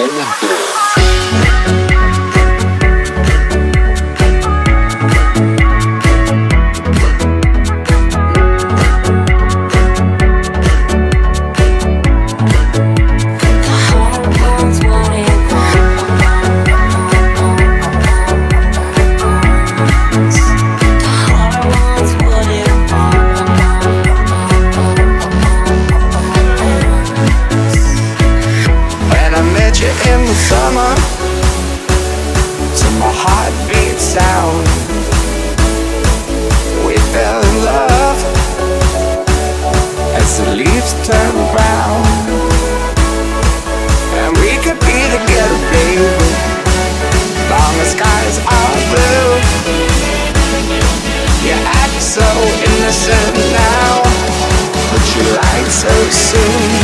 変な人。sound. We fell in love As the leaves turn brown. And we could be together, baby Long as skies are blue. You act so innocent now But you lied so soon.